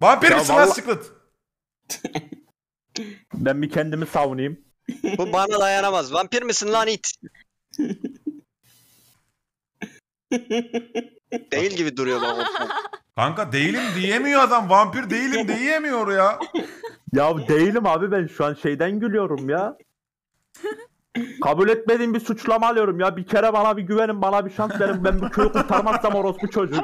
Vampir Ya misin lan vallahi- Secret? Ben bir kendimi savunayım. Bu bana dayanamaz. Vampir misin lan it? Değil gibi duruyor bana. Kanka değilim diyemiyor adam. Vampir değilim diyemiyor ya. Ya değilim abi ben şu an şeyden gülüyorum ya. Kabul etmediğim bir suçlama alıyorum ya. Bir kere bana bir güvenin, bana bir şans verin. Ben bu köyü kurtarmazsam orospu çocuğu.